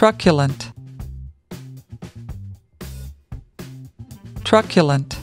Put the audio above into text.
truculent. Truculent.